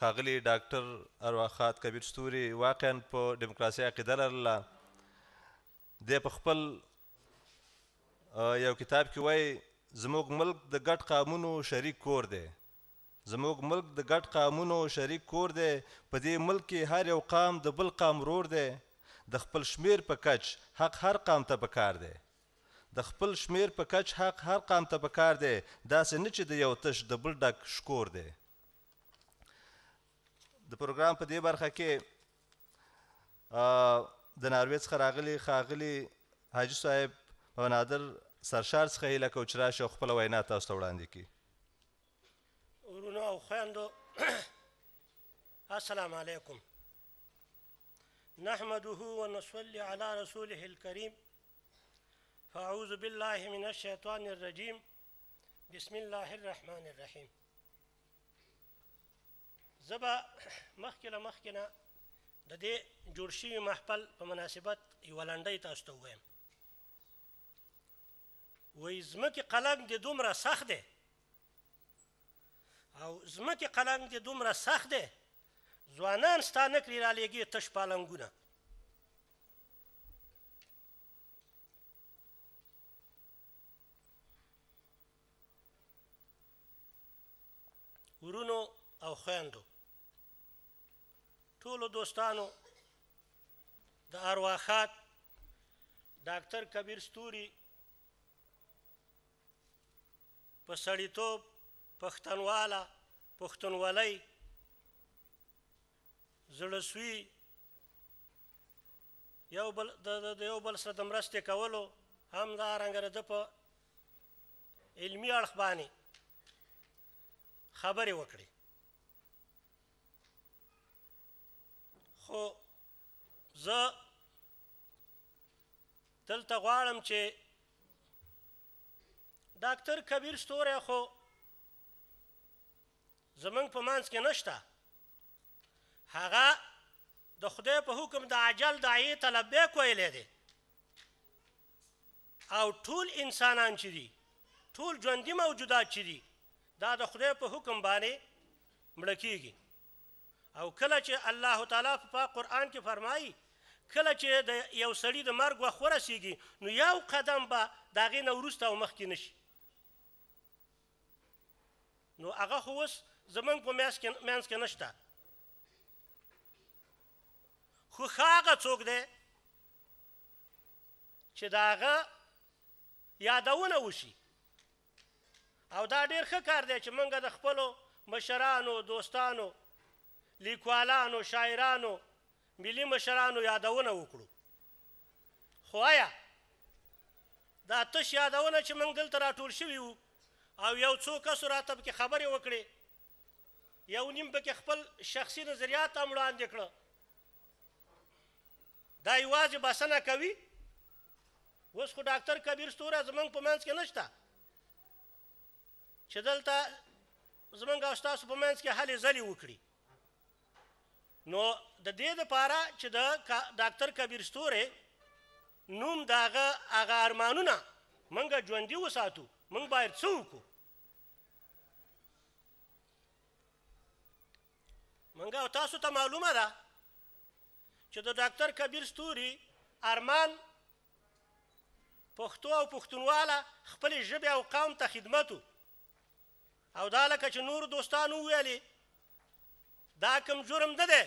ښاغلي ډاکټر ارواښاد کبیر ستوري واقعا په دیموکراسۍ عقیده لرله دی په خپل یو کتاب کې وایي زموږ ملک د ګډ قامونو شریک کور دی زموږ ملک د ګډ قامونو شریک کور دی په دې ملک کې هر یو قام د بل قام ورور دی د خپل شمیر په کچ حق هر قام ته پکار دی د خپل شمېر په کچ حق هر قام ته په کار دی، داسې نه چې د یو تش د بل ډک شکور دی. د پروګرام په دې برخه کې د ناروې څخه راغلي ښاغلي حاجي صاحب او نادر سرشار څخه هیله کوو چې راشي او خپله وینا تاسو ته وړاندې کړي. ورونو او خویندو السلام علیکم نحمده ونصلي على رسوله الكريم فاعوذ بالله من الشیطان الرجیم بسم الله الرحمن الرحیم زبا مخکې له مخکې نه د دې جوړ شوي محفل په مناسبت یوه لنډۍ تاسو ته ووایم وایي ځمکې قلم دې دومره سخت دی او زمکې قلنګ دې دومره سخت دی ځوانان ستا نه کړي رالیږي تش پالنګونه ورونو او خویندو ټولو دوستانو د ارواخات ډاکټر کبیر ستوري په سړیتوب، پښتنواله، پښتونولۍ، زړه سوي، یو بل د یو بل سره د مرستې کولو همدارنګه د ده په علمي اړخ باندې خبرې وکړي خو زه دلته غواړم چې داکتر کبیر ستوری خو زمونږ په منځ کې نشته هغه د خدای په حکم د عجل داعیې ته لبیک ویلی دی او ټول انسانان چې دي ټول ژوندي موجودات چې دي دا د خدای په حکم باندې مړه کیږي او کله چې الله تعالی په پاک قرآن کې فرمايي، کله چې د یو سړي د مرګ وخت ورسېږي، نو یو قدم به د هغې نه وروسته او مخکې نه شي. نو هغه خو اوس زموږ په منځ کې نشته. خو ښه هغه څوک دی چې د هغه یادونه وشي. او دا ډېر ښه کار دی چې موږ د خپلو مشرانو، دوستانو، لیکوالانو، شاعرانو، ملي مشرانو یادونه وکړو. خو ایا دا تش یادونه چې موږ دلته راټول شوي وو او یو څو کسو راته پکې خبرې وکړې، یو نیم پکې خپل شخصي نظریات هم وړاندې کړه، دا یوازې بسنه کوي اوس خو ډاکتر کبیر ستوره زمونږ په منځ کې نشته چې دلته زمونږ او ستاسو په منځ کې هلې ځلې وکړي نو د دې لپاره چې د ډاکټر کبیر ستوره نوم داغه هغه ارمانونه منګه ژوندۍ وساتو منګ باید څه وکړو منګه تاسو ته معلومه ده چې د ډاکتر کبیر ستوري ارمان پښتو او پښتونواله خپلې ژبې او قوم ته خدمت و او دا لکه چې نور دوستانو ویلي دا کوم جرم نه دی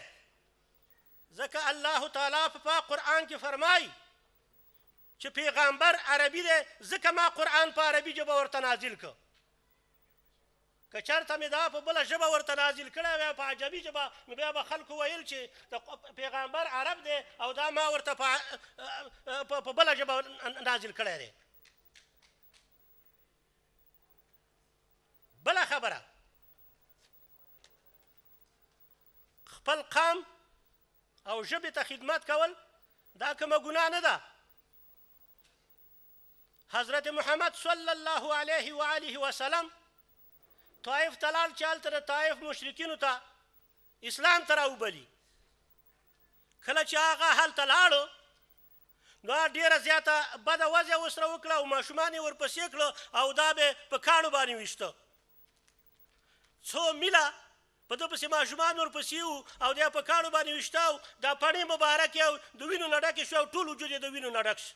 ځکه الله تعالی په قرآن کې فرمایي چې پیغمبر عربي دی ځکه ما قرآن په عربي ژبه ورته نازل کړ که چرته مې دا په بله ژبه ورته نازل کړی وای په عجمي ژبه نو بیا به خلکو ویل چې د پیغمبر عرب دی او دا ما ورته په په بله ژبه نازل کړی دی بله خبره خپل قام او ژبې ته خدمت کول دا کومه ګناه نه ده حضرت محمد صلی الله علیه و آله وسلم طائف ته لاړ چې هلته د طائف مشرکینو ته اسلام ته راوبلي کله چې هغه هلته لاړو نو ډیره زیاته بده وضع وسره وکړه او ماشومان یې ورپسې کړو او دا به په کاڼو باندې ویشته څو میله په ده پسې ماشومان ورپسې وو او دی په کاڼو باندې ویشته او دا پڼې مبارکې او د وینو نه ډکې شوې او ټول وجود یې د وینو نه ډک شو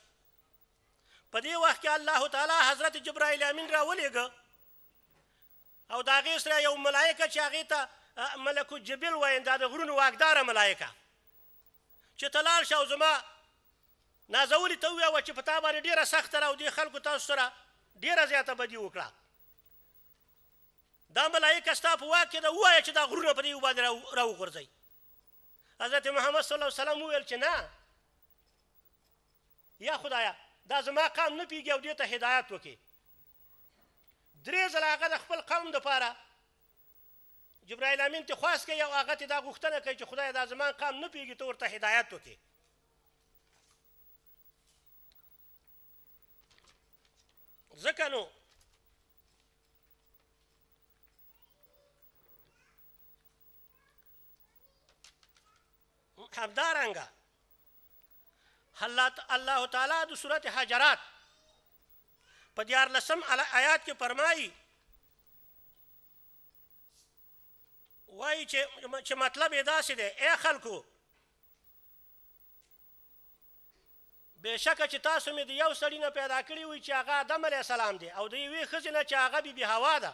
په دې وخت کې الله تعالی حضرت جبرائیل امین راولېږه او د هغې سره یو ملایکه چې هغې ته ملک جبل وایي دا د غرونو واکداره ملایکه چې ته لاړ شه او زما نازولي ته ووایه چې په تا باندې ډېره سخته او دې خلکو تاسو سره ډېره زیاته بدي وکړه دا ملایکه ستا په واک کې ده ووایه چې دا غرونه په دې باندې راوغورځوي حضرت محمد صلی الله علیه وسلم وویل چې نه یا خدایه دا زما قام نه پیږي او دې ته هدایت وکي درې ځله هغه د خپل قوم د پاره جبرائیل امین ته خواست کوي او هغه ته دا غوښتنه کوي چې خدای دا زما قام نه پیږي ته ورته هدایت وکي ځکه نو همدارنګه الله تعالی د سورت حجرات په دیارلسم آیات کې فرمایي وایي چې مطلب یې داسې دی ای خلکو بېشکه چې تاسو مې د یو سړي نه پیدا کړي وي چې هغه آدم علیه السلام دی او د یوې ښځې نه چې هغه بیبي هوا ده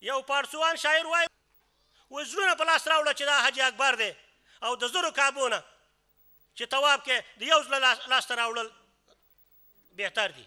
یو پاړسوان شاعر وایي، و زړونه په لاس راوړه چې دا حاجي اکبر دی او د زرو کعبو نه چې طواف کوې د یو زړه لاسته راوړل بهتر دي.